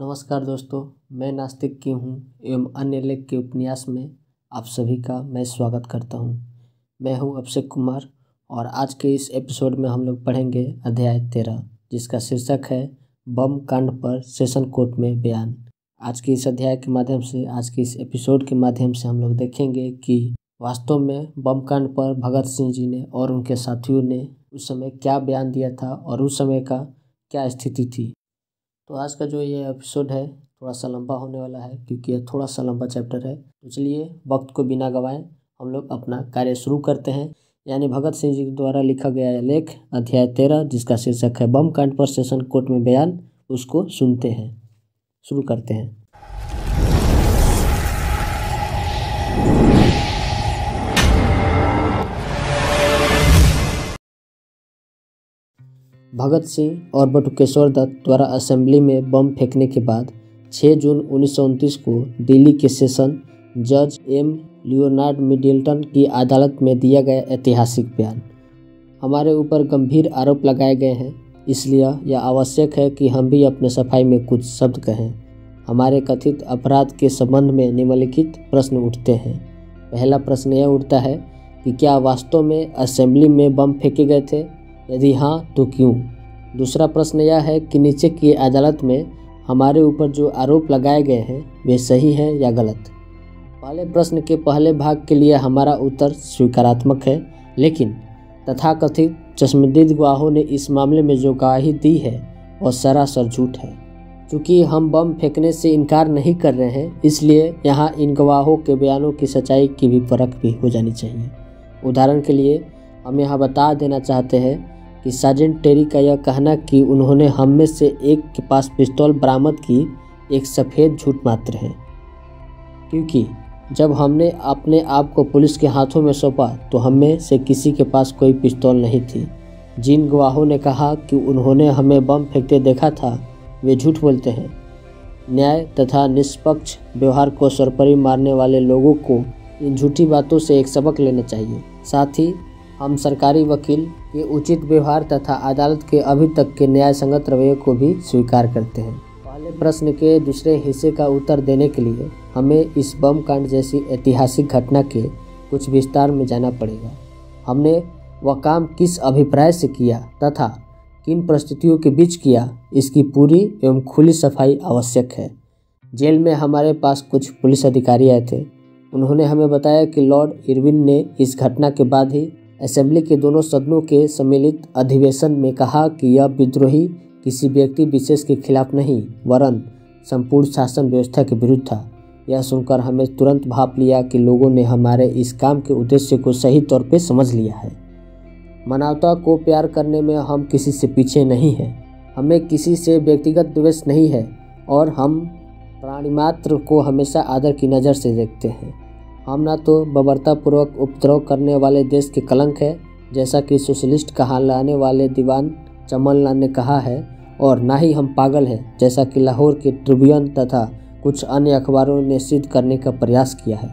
नमस्कार दोस्तों, मैं नास्तिक की हूँ एवं अन्य लेख के उपन्यास में आप सभी का मैं स्वागत करता हूँ। मैं हूँ अभिषेक कुमार और आज के इस एपिसोड में हम लोग पढ़ेंगे अध्याय तेरह, जिसका शीर्षक है, बम कांड पर सेशन कोर्ट में बयान। आज के इस अध्याय के माध्यम से, आज के इस एपिसोड के माध्यम से हम लोग देखेंगे कि वास्तव में बम कांड पर भगत सिंह जी ने और उनके साथियों ने उस समय क्या बयान दिया था और उस समय का क्या स्थिति थी। तो आज का जो ये एपिसोड है थोड़ा सा लंबा होने वाला है, क्योंकि यह थोड़ा सा लंबा चैप्टर है। तो चलिए, वक्त को बिना गवाएँ, हम लोग अपना कार्य शुरू करते हैं। यानी भगत सिंह जी द्वारा लिखा गया यह लेख, अध्याय तेरह, जिसका शीर्षक है, बम कांड पर सेशन कोर्ट में बयान, उसको सुनते हैं। शुरू करते हैं। भगत सिंह और बटुकेश्वर दत्त द्वारा असेंबली में बम फेंकने के बाद 6 जून उन्नीस सौ उनतीस को दिल्ली के सेशन जज एम लियोनार्ड मिडिल्टन की अदालत में दिया गया ऐतिहासिक बयान। हमारे ऊपर गंभीर आरोप लगाए गए हैं, इसलिए यह आवश्यक है कि हम भी अपने सफ़ाई में कुछ शब्द कहें। हमारे कथित अपराध के संबंध में निम्नलिखित प्रश्न उठते हैं। पहला प्रश्न यह उठता है कि क्या वास्तव में असेंबली में बम फेंके गए थे? यदि हाँ तो क्यों? दूसरा प्रश्न यह है कि नीचे की अदालत में हमारे ऊपर जो आरोप लगाए गए हैं, वे सही हैं या गलत? पहले प्रश्न के पहले भाग के लिए हमारा उत्तर स्वीकारात्मक है, लेकिन तथाकथित चश्मदीद गवाहों ने इस मामले में जो गवाही दी है, वह सरासर झूठ है। क्योंकि हम बम फेंकने से इनकार नहीं कर रहे हैं, इसलिए यहाँ इन गवाहों के बयानों की सच्चाई की भी परख भी हो जानी चाहिए। उदाहरण के लिए, हम यहाँ बता देना चाहते हैं कि सार्जेंट टेरी का यह कहना कि उन्होंने हम में से एक के पास पिस्तौल बरामद की, एक सफ़ेद झूठ मात्र है। क्योंकि जब हमने अपने आप को पुलिस के हाथों में सौंपा तो हम से किसी के पास कोई पिस्तौल नहीं थी। जिन गवाहों ने कहा कि उन्होंने हमें बम फेंकते देखा था, वे झूठ बोलते हैं। न्याय तथा निष्पक्ष व्यवहार को सरपरी मारने वाले लोगों को इन झूठी बातों से एक सबक लेना चाहिए। साथ ही हम सरकारी वकील के उचित व्यवहार तथा अदालत के अभी तक के न्याय संगत रवैये को भी स्वीकार करते हैं। पहले प्रश्न के दूसरे हिस्से का उत्तर देने के लिए हमें इस बम कांड जैसी ऐतिहासिक घटना के कुछ विस्तार में जाना पड़ेगा। हमने वह काम किस अभिप्राय से किया तथा किन परिस्थितियों के बीच किया, इसकी पूरी एवं खुली सफ़ाई आवश्यक है। जेल में हमारे पास कुछ पुलिस अधिकारी आए थे। उन्होंने हमें बताया कि लॉर्ड इरविन ने इस घटना के बाद ही असेंबली के दोनों सदनों के सम्मिलित अधिवेशन में कहा कि यह विद्रोही किसी व्यक्ति विशेष के खिलाफ नहीं, वरन संपूर्ण शासन व्यवस्था के विरुद्ध था। यह सुनकर हमें तुरंत भाप लिया कि लोगों ने हमारे इस काम के उद्देश्य को सही तौर पर समझ लिया है। मानवता को प्यार करने में हम किसी से पीछे नहीं हैं। हमें किसी से व्यक्तिगत द्वेष नहीं है और हम प्राणीमात्र को हमेशा आदर की नज़र से देखते हैं। हम ना तो बबरतापूर्वक उपद्रव करने वाले देश के कलंक है, जैसा कि सोशलिस्ट कहा लाने वाले दीवान चमनलाल ने कहा है, और ना ही हम पागल हैं, जैसा कि लाहौर के ट्रिब्यून तथा कुछ अन्य अखबारों ने सिद्ध करने का प्रयास किया है।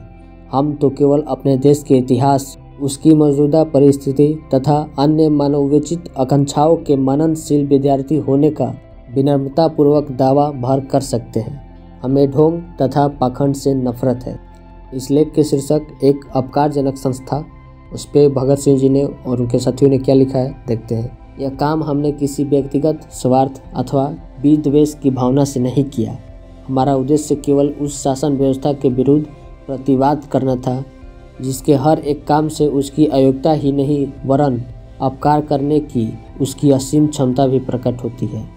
हम तो केवल अपने देश के इतिहास, उसकी मौजूदा परिस्थिति तथा अन्य मानवोचित आकांक्षाओं के मननशील विद्यार्थी होने का विनम्रतापूर्वक दावा भर कर सकते हैं। हमें ढोंग तथा पाखंड से नफरत है। इस लेख के शीर्षक एक अपकारजनक संस्था। उस पर भगत सिंह जी ने और उनके साथियों ने क्या लिखा है, देखते हैं। यह काम हमने किसी व्यक्तिगत स्वार्थ अथवा विद्वेष की भावना से नहीं किया। हमारा उद्देश्य केवल उस शासन व्यवस्था के विरुद्ध प्रतिवाद करना था, जिसके हर एक काम से उसकी अयोग्यता ही नहीं, वरन अपकार करने की उसकी असीम क्षमता भी प्रकट होती है।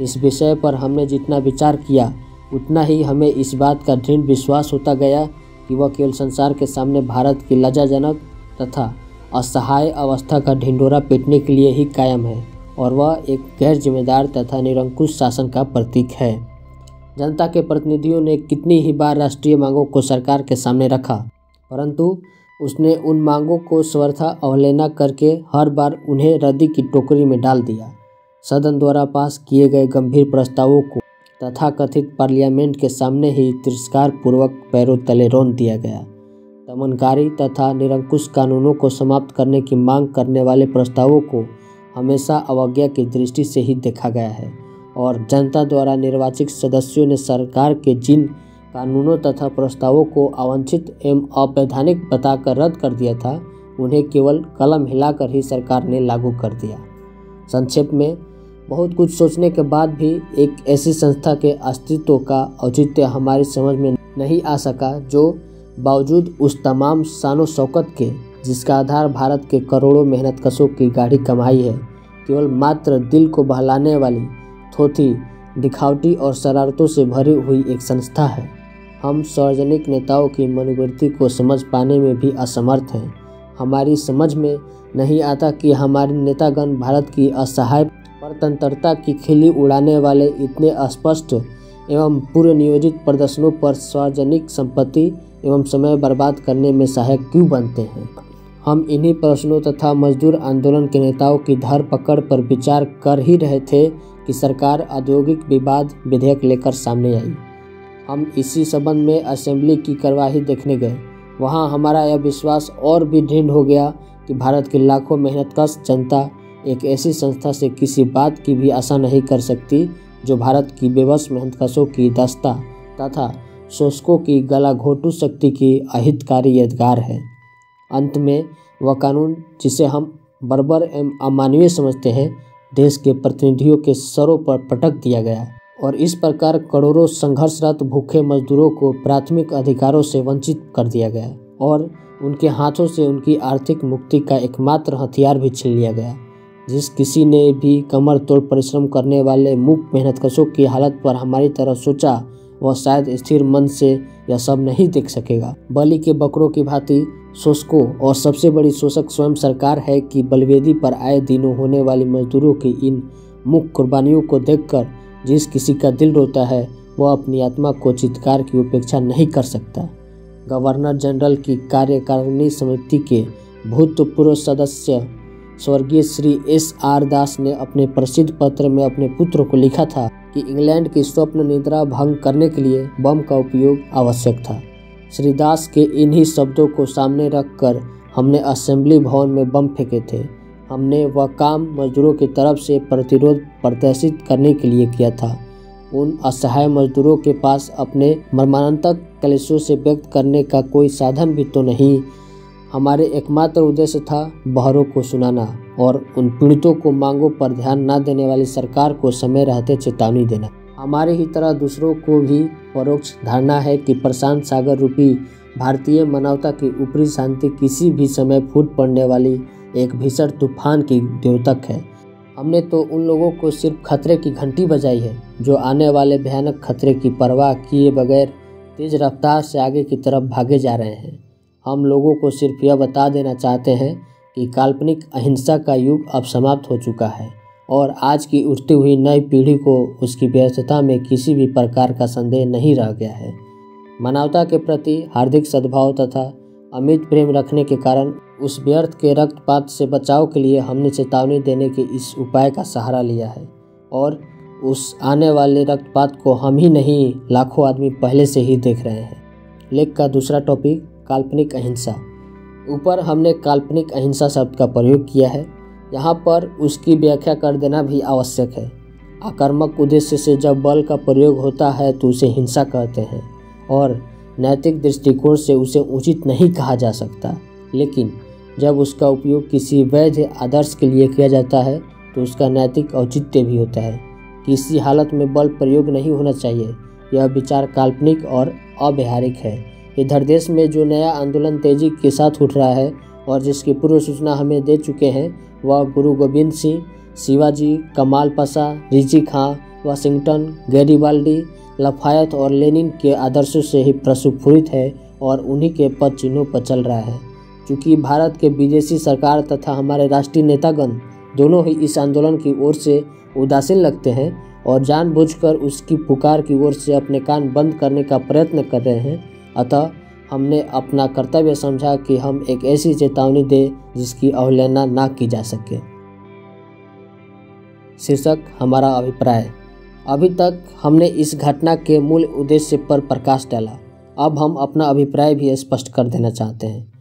इस विषय पर हमने जितना विचार किया, उतना ही हमें इस बात का दृढ़ विश्वास होता गया कि वह केवल संसार के सामने भारत की लज्जाजनक तथा असहाय अवस्था का ढिंडोरा पीटने के लिए ही कायम है और वह एक गैर जिम्मेदार तथा निरंकुश शासन का प्रतीक है। जनता के प्रतिनिधियों ने कितनी ही बार राष्ट्रीय मांगों को सरकार के सामने रखा, परंतु उसने उन मांगों को स्वर्था अवहेलना करके हर बार उन्हें रद्दी की टोकरी में डाल दिया। सदन द्वारा पास किए गए गंभीर प्रस्तावों को तथा कथित पार्लियामेंट के सामने ही तिरस्कार पूर्वक पैरों तले रोन दिया गया। दमनकारी तथा निरंकुश कानूनों को समाप्त करने की मांग करने वाले प्रस्तावों को हमेशा अवज्ञा की दृष्टि से ही देखा गया है और जनता द्वारा निर्वाचित सदस्यों ने सरकार के जिन कानूनों तथा प्रस्तावों को अवांछित एवं अवैधानिक बताकर रद्द कर दिया था, उन्हें केवल कलम हिलाकर ही सरकार ने लागू कर दिया। संक्षेप में बहुत कुछ सोचने के बाद भी एक ऐसी संस्था के अस्तित्व का औचित्य हमारी समझ में नहीं आ सका, जो बावजूद उस तमाम शानो शौकत के, जिसका आधार भारत के करोड़ों मेहनत कशों की गाढ़ी कमाई है, केवल मात्र दिल को बहलाने वाली थोथी, दिखावटी और शरारतों से भरी हुई एक संस्था है। हम सार्वजनिक नेताओं की मनोवृत्ति को समझ पाने में भी असमर्थ हैं। हमारी समझ में नहीं आता कि हमारे नेतागण भारत की असहाय परतंत्रता की खिली उड़ाने वाले इतने स्पष्ट एवं पूर्व नियोजित प्रदर्शनों पर सार्वजनिक संपत्ति एवं समय बर्बाद करने में सहायक क्यों बनते हैं? हम इन्हीं प्रश्नों तथा मजदूर आंदोलन के नेताओं की धर पकड़ पर विचार कर ही रहे थे कि सरकार औद्योगिक विवाद विधेयक लेकर सामने आई। हम इसी संबंध में असेंबली की कार्यवाही देखने गए। वहाँ हमारा यह विश्वास और भी दृढ़ हो गया कि भारत की लाखों मेहनतकश जनता एक ऐसी संस्था से किसी बात की भी आशा नहीं कर सकती, जो भारत की बेबस मेहनतकशों की दस्ता तथा शोषकों की गला घोटू शक्ति की अहितकारी यादगार है। अंत में, वह कानून, जिसे हम बर्बर एवं अमानवीय समझते हैं, देश के प्रतिनिधियों के सरों पर पटक दिया गया और इस प्रकार करोड़ों संघर्षरत भूखे मजदूरों को प्राथमिक अधिकारों से वंचित कर दिया गया और उनके हाथों से उनकी आर्थिक मुक्ति का एकमात्र हथियार भी छीन लिया गया। जिस किसी ने भी कमर तोड़ परिश्रम करने वाले मुख मेहनतकशों की हालत पर हमारी तरह सोचा, वह शायद स्थिर मन से यह सब नहीं देख सकेगा। बलि के बकरों की भांति शोषकों और सबसे बड़ी शोषक स्वयं सरकार है कि बलवेदी पर आए दिनों होने वाली मजदूरों की इन मुख्य कुर्बानियों को देखकर जिस किसी का दिल रोता है, वह अपनी आत्मा को चित्कार की उपेक्षा नहीं कर सकता। गवर्नर जनरल की कार्यकारिणी समिति के भूतपूर्व सदस्य स्वर्गीय श्री एस आर दास ने अपने प्रसिद्ध पत्र में अपने पुत्र को लिखा था कि इंग्लैंड की स्वप्न निद्रा भंग करने के लिए बम का उपयोग आवश्यक था। श्री दास के इन्हीं शब्दों को सामने रखकर हमने असेंबली भवन में बम फेंके थे। हमने वह काम मजदूरों की तरफ़ से प्रतिरोध प्रदर्शित करने के लिए किया था। उन असहाय मजदूरों के पास अपने मर्मांतक कलेशों से व्यक्त करने का कोई साधन भी तो नहीं हमारे एकमात्र उद्देश्य था बहरों को सुनाना और उन पीड़ितों को मांगों पर ध्यान न देने वाली सरकार को समय रहते चेतावनी देना। हमारे ही तरह दूसरों को भी परोक्ष धारणा है कि प्रशांत सागर रूपी भारतीय मानवता की ऊपरी शांति किसी भी समय फूट पड़ने वाली एक भीषण तूफ़ान की द्योतक है। हमने तो उन लोगों को सिर्फ़ खतरे की घंटी बजाई है, जो आने वाले भयानक खतरे की परवाह किए बगैर तेज रफ्तार से आगे की तरफ़ भागे जा रहे हैं। हम लोगों को सिर्फ़ यह बता देना चाहते हैं कि काल्पनिक अहिंसा का युग अब समाप्त हो चुका है और आज की उठती हुई नई पीढ़ी को उसकी व्यस्तता में किसी भी प्रकार का संदेह नहीं रह गया है। मानवता के प्रति हार्दिक सद्भाव तथा अमित प्रेम रखने के कारण उस व्यर्थ के रक्तपात से बचाव के लिए हमने चेतावनी देने के इस उपाय का सहारा लिया है और उस आने वाले रक्तपात को हम ही नहीं, लाखों आदमी पहले से ही देख रहे हैं। लेख का दूसरा टॉपिक काल्पनिक अहिंसा। ऊपर हमने काल्पनिक अहिंसा शब्द का प्रयोग किया है। यहाँ पर उसकी व्याख्या कर देना भी आवश्यक है। आक्रामक उद्देश्य से जब बल का प्रयोग होता है तो उसे हिंसा कहते हैं और नैतिक दृष्टिकोण से उसे उचित नहीं कहा जा सकता। लेकिन जब उसका उपयोग किसी वैध आदर्श के लिए किया जाता है तो उसका नैतिक औचित्य भी होता है। किसी हालत में बल प्रयोग नहीं होना चाहिए। यह विचार काल्पनिक और अव्यवहारिक है। इधर देश में जो नया आंदोलन तेज़ी के साथ उठ रहा है और जिसकी पूर्व सूचना हमें दे चुके हैं, वह गुरु Govind Singh, Shivaji, Kemal Pasha, Reza Khan, Washington Garibaldi Lafayette और लेनिन के आदर्शों से ही प्रस्फुरित है और उन्हीं के पद चिन्हों पर चल रहा है। क्योंकि भारत के विदेशी सरकार तथा हमारे राष्ट्रीय नेतागण दोनों ही इस आंदोलन की ओर से उदासीन लगते हैं और जानबूझकर उसकी पुकार की ओर से अपने कान बंद करने का प्रयत्न कर रहे हैं अतः हमने अपना कर्तव्य समझा कि हम एक ऐसी चेतावनी दें जिसकी अवहेलना ना की जा सके। शीर्षक, हमारा अभिप्राय। अभी तक हमने इस घटना के मूल उद्देश्य पर प्रकाश डाला। अब हम अपना अभिप्राय भी स्पष्ट कर देना चाहते हैं।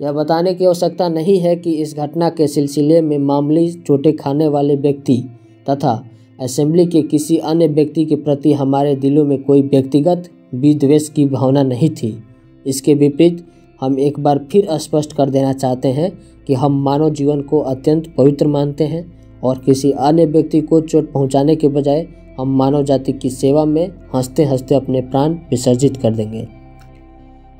यह बताने की आवश्यकता नहीं है कि इस घटना के सिलसिले में मामूली चोटें खाने वाले व्यक्ति तथा असेंबली के किसी अन्य व्यक्ति के प्रति हमारे दिलों में कोई व्यक्तिगत विद्वेष की भावना नहीं थी। इसके विपरीत, हम एक बार फिर स्पष्ट कर देना चाहते हैं कि हम मानव जीवन को अत्यंत पवित्र मानते हैं और किसी अन्य व्यक्ति को चोट पहुँचाने के बजाय हम मानव जाति की सेवा में हँसते हँसते अपने प्राण विसर्जित कर देंगे।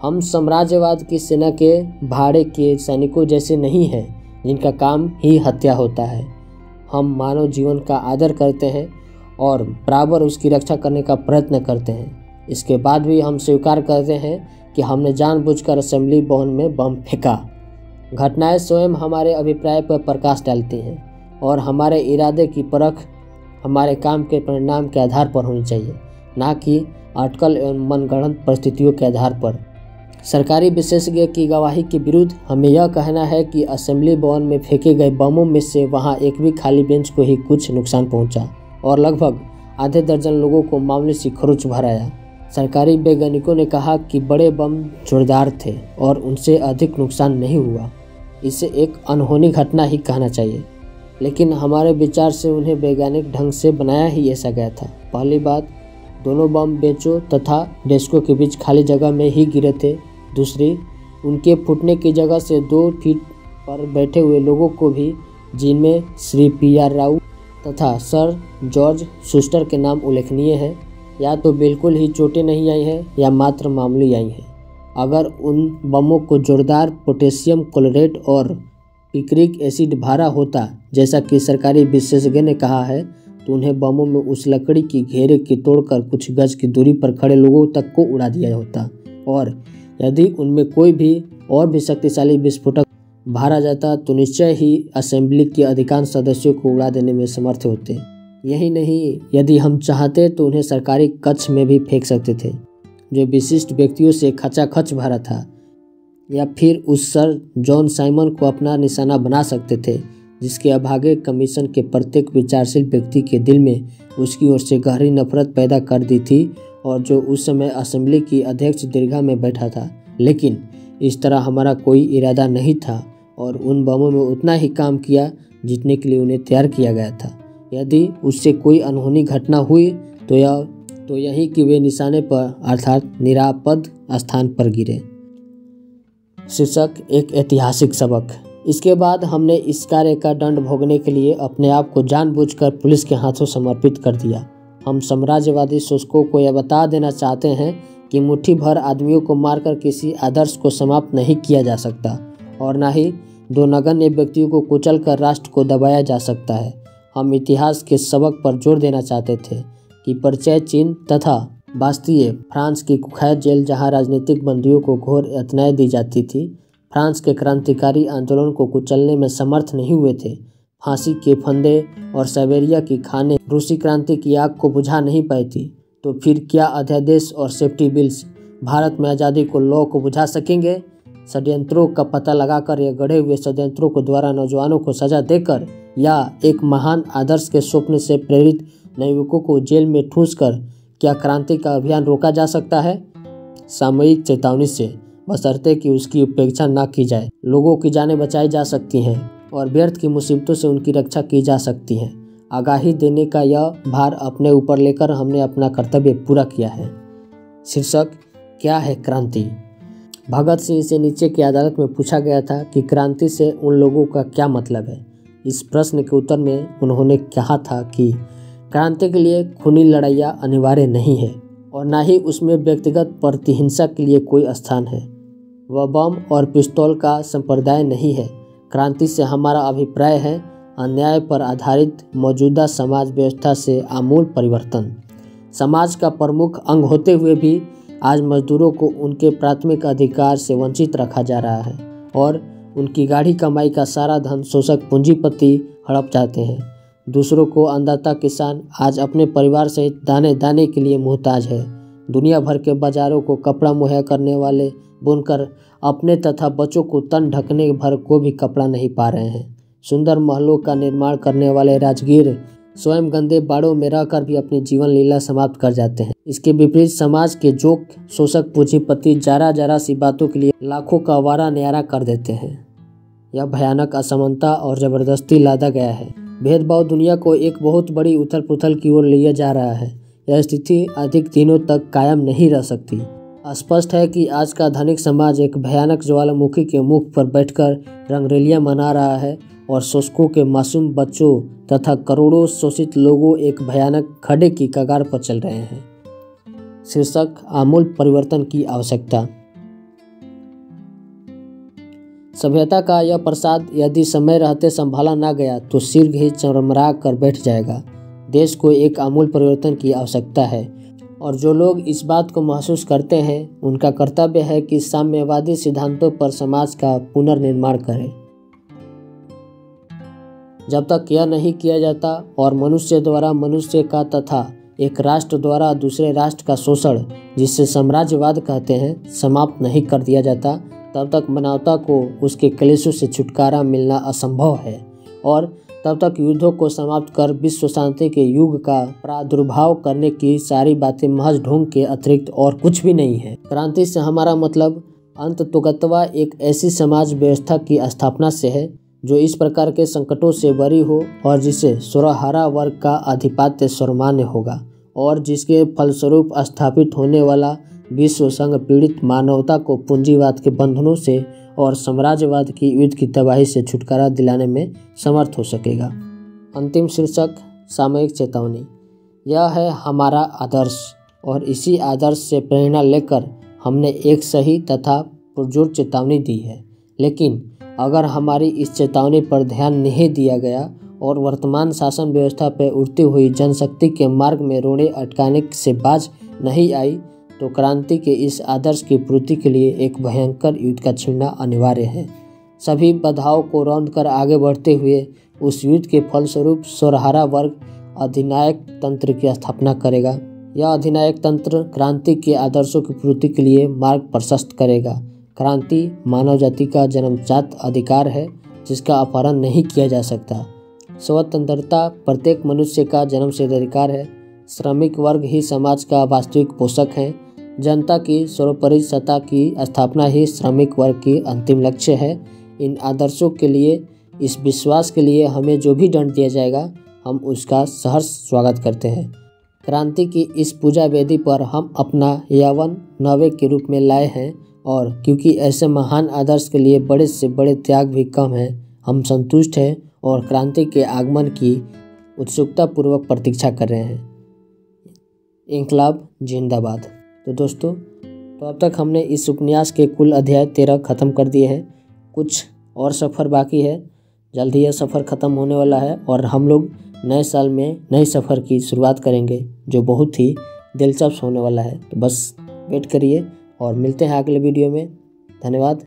हम साम्राज्यवाद की सेना के भाड़े के सैनिकों जैसे नहीं हैं, जिनका काम ही हत्या होता है। हम मानव जीवन का आदर करते हैं और बराबर उसकी रक्षा करने का प्रयत्न करते हैं। इसके बाद भी हम स्वीकार करते हैं कि हमने जानबूझकर असेंबली भवन में बम फेंका। घटनाएँ स्वयं हमारे अभिप्राय पर प्रकाश डालती हैं और हमारे इरादे की परख हमारे काम के परिणाम के आधार पर होनी चाहिए, ना कि अटकल एवं मनगढ़ंत परिस्थितियों के आधार पर। सरकारी विशेषज्ञ की गवाही के विरुद्ध हमें यह कहना है कि असेंबली भवन में फेंके गए बमों में से वहाँ एक भी खाली बेंच को ही कुछ नुकसान पहुँचा और लगभग आधे दर्जन लोगों को मामले से खरोच भराया। सरकारी वैज्ञानिकों ने कहा कि बड़े बम जोरदार थे और उनसे अधिक नुकसान नहीं हुआ। इसे एक अनहोनी घटना ही कहना चाहिए। लेकिन हमारे विचार से उन्हें वैज्ञानिक ढंग से बनाया ही ऐसा गया था। पहली बात, दोनों बम बेचो तथा डेस्को के बीच खाली जगह में ही गिरे थे। दूसरी, उनके फूटने की जगह से दो फीट पर बैठे हुए लोगों को भी जिनमें श्री पी आर राव तथा सर जॉर्ज सुस्टर के नाम उल्लेखनीय हैं। या तो बिल्कुल ही चोटें नहीं आई हैं, या मात्र मामूली आई हैं। अगर उन बमों को जोरदार पोटेशियम, क्लोरेट और पिक्रिक एसिड भरा होता, जैसा कि सरकारी विशेषज्ञ ने कहा है तो उन्हें बमों में उस लकड़ी की घेरे की तोड़कर कुछ गज की दूरी पर खड़े लोगों तक को उड़ा दिया होता। और यदि उनमें कोई भी और भी शक्तिशाली विस्फोटक भरा जाता तो निश्चय ही असेंबली के अधिकांश सदस्यों को उड़ा देने में समर्थ होते। यही नहीं, यदि हम चाहते तो उन्हें सरकारी कक्ष में भी फेंक सकते थे, जो विशिष्ट व्यक्तियों से खचाखच भरा था, या फिर उस सर जॉन साइमन को अपना निशाना बना सकते थे, जिसके अभागे कमीशन के प्रत्येक विचारशील व्यक्ति के दिल में उसकी ओर से गहरी नफरत पैदा कर दी थी और जो उस समय असेंबली की अध्यक्ष दीर्घा में बैठा था। लेकिन इस तरह हमारा कोई इरादा नहीं था और उन बमों में उतना ही काम किया जितने के लिए उन्हें तैयार किया गया था। यदि उससे कोई अनहोनी घटना हुई तो यह तो यही कि वे निशाने पर, अर्थात निरापद स्थान पर गिरे। शीर्षक, एक ऐतिहासिक सबक। इसके बाद हमने इस कार्य का दंड भोगने के लिए अपने आप को जानबूझकर पुलिस के हाथों समर्पित कर दिया। हम साम्राज्यवादी शोषकों को यह बता देना चाहते हैं कि मुट्ठी भर आदमियों को मारकर किसी आदर्श को समाप्त नहीं किया जा सकता, और न ही दो नगण्य व्यक्तियों को कुचल कर राष्ट्र को दबाया जा सकता है। हम इतिहास के सबक पर ज़ोर देना चाहते थे कि परिचय चीन तथा बास्तीय फ्रांस की कुखैर जेल जहाँ राजनीतिक बंदियों को घोर यत्नाएँ दी जाती थी, फ्रांस के क्रांतिकारी आंदोलन को कुचलने में समर्थ नहीं हुए थे। फांसी के फंदे और साइबेरिया की खाने रूसी क्रांति की आग को बुझा नहीं पाई थी तो फिर क्या अध्यादेश और सेफ्टी बिल्स भारत में आज़ादी को लॉ को बुझा सकेंगे? षड्यंत्रों का पता लगाकर या गढ़े हुए षड्यंत्रों को द्वारा नौजवानों को सजा देकर या एक महान आदर्श के स्वप्न से प्रेरित नवयुवकों को जेल में ठूस कर क्या क्रांति का अभियान रोका जा सकता है? सामयिक चेतावनी से बशर्ते कि उसकी उपेक्षा न की जाए, लोगों की जानें बचाई जा सकती हैं और व्यर्थ की मुसीबतों से उनकी रक्षा की जा सकती है। आगाही देने का यह भार अपने ऊपर लेकर हमने अपना कर्तव्य पूरा किया है। शीर्षक, क्या है क्रांति? भगत सिंह से नीचे की अदालत में पूछा गया था कि क्रांति से उन लोगों का क्या मतलब है। इस प्रश्न के उत्तर में उन्होंने कहा था कि क्रांति के लिए खूनी लड़ाइयाँ अनिवार्य नहीं है और ना ही उसमें व्यक्तिगत प्रतिहिंसा के लिए कोई स्थान है। वह बम और पिस्तौल का संप्रदाय नहीं है। क्रांति से हमारा अभिप्राय है, अन्याय पर आधारित मौजूदा समाज व्यवस्था से आमूल परिवर्तन। समाज का प्रमुख अंग होते हुए भी आज मजदूरों को उनके प्राथमिक अधिकार से वंचित रखा जा रहा है और उनकी गाढ़ी कमाई का सारा धन शोषक पूंजीपति हड़प जाते हैं। दूसरों को अन्नदाता किसान आज अपने परिवार से दाने दाने के लिए मोहताज है। दुनिया भर के बाजारों को कपड़ा मुहैया करने वाले बुनकर अपने तथा बच्चों को तन ढकने भर को भी कपड़ा नहीं पा रहे हैं। सुंदर महलों का निर्माण करने वाले राजगीर स्वयं गंदे बाड़ों में रहकर भी अपनी जीवन लीला समाप्त कर जाते हैं। इसके विपरीत समाज के जोक, शोषक पूंजीपति जरा जरा सी बातों के लिए लाखों का वारा न्यारा कर देते हैं। यह भयानक असमानता और ज़बरदस्ती लादा गया है। भेदभाव दुनिया को एक बहुत बड़ी उथल पुथल की ओर लिया जा रहा है। यह स्थिति अधिक दिनों तक कायम नहीं रह सकती। स्पष्ट है कि आज का धनिक समाज एक भयानक ज्वालामुखी के मुख पर बैठकर रंगरेलियाँ मना रहा है। और शोषकों के मासूम बच्चों तथा करोड़ों शोषित लोगों एक भयानक खड़े की कगार पर चल रहे हैं। शीर्षक, आमूल परिवर्तन की आवश्यकता। सभ्यता का यह प्रसाद यदि समय रहते संभाला ना गया तो सिर ही चरमरा कर बैठ जाएगा। देश को एक आमूल परिवर्तन की आवश्यकता है। और जो लोग इस बात को महसूस करते हैं, उनका कर्तव्य है कि साम्यवादी सिद्धांतों पर समाज का पुनर्निर्माण करें। जब तक यह नहीं किया जाता और मनुष्य द्वारा मनुष्य का तथा एक राष्ट्र द्वारा दूसरे राष्ट्र का शोषण, जिसे साम्राज्यवाद कहते हैं, समाप्त नहीं कर दिया जाता, तब तक मानवता को उसके क्लेशों से छुटकारा मिलना असंभव है। और तब तक युद्धों को समाप्त कर विश्व शांति के युग का प्रादुर्भाव करने की सारी बातें महज ढोंग के अतिरिक्त और कुछ भी नहीं है। क्रांति से हमारा मतलब अंत तुगतवा एक ऐसी समाज व्यवस्था की स्थापना से है जो इस प्रकार के संकटों से बरी हो और जिसे सुरहारा वर्ग का आधिपत्य सर्वमान्य होगा और जिसके फलस्वरूप स्थापित होने वाला विश्व संघ पीड़ित मानवता को पूंजीवाद के बंधनों से और साम्राज्यवाद की युद्ध की तबाही से छुटकारा दिलाने में समर्थ हो सकेगा। अंतिम शीर्षक सामयिक चेतावनी। यह है हमारा आदर्श और इसी आदर्श से प्रेरणा लेकर हमने एक सही तथा पुरजोर चेतावनी दी है। लेकिन अगर हमारी इस चेतावनी पर ध्यान नहीं दिया गया और वर्तमान शासन व्यवस्था पर उड़ती हुई जनशक्ति के मार्ग में रोड़े अटकाने से बाज नहीं आई तो क्रांति के इस आदर्श की पूर्ति के लिए एक भयंकर युद्ध का छिड़ना अनिवार्य है। सभी बाधाओं को रौंद कर आगे बढ़ते हुए उस युद्ध के फलस्वरूप सोरहारा वर्ग अधिनायक तंत्र की स्थापना करेगा। यह अधिनायक तंत्र क्रांति के आदर्शों की पूर्ति के लिए मार्ग प्रशस्त करेगा। क्रांति मानव जाति का जन्मजात अधिकार है, जिसका अपहरण नहीं किया जा सकता। स्वतंत्रता प्रत्येक मनुष्य का जन्मसिद्ध अधिकार है। श्रमिक वर्ग ही समाज का वास्तविक पोषक है। जनता की सर्वोपरि सत्ता की स्थापना ही श्रमिक वर्ग की अंतिम लक्ष्य है। इन आदर्शों के लिए, इस विश्वास के लिए हमें जो भी दंड दिया जाएगा, हम उसका सहर्ष स्वागत करते हैं। क्रांति की इस पूजा वेदी पर हम अपना यावन नवे के रूप में लाए हैं। और क्योंकि ऐसे महान आदर्श के लिए बड़े से बड़े त्याग भी कम हैं, हम संतुष्ट हैं और क्रांति के आगमन की उत्सुकता पूर्वक प्रतीक्षा कर रहे हैं। इनकलाब जिंदाबाद। तो दोस्तों तो अब तक हमने इस उपन्यास के कुल अध्याय तेरह ख़त्म कर दिए हैं। कुछ और सफ़र बाकी है। जल्द ही यह सफ़र ख़त्म होने वाला है और हम लोग नए साल में नए सफ़र की शुरुआत करेंगे, जो बहुत ही दिलचस्प होने वाला है। तो बस वेट करिए और मिलते हैं अगले वीडियो में। धन्यवाद।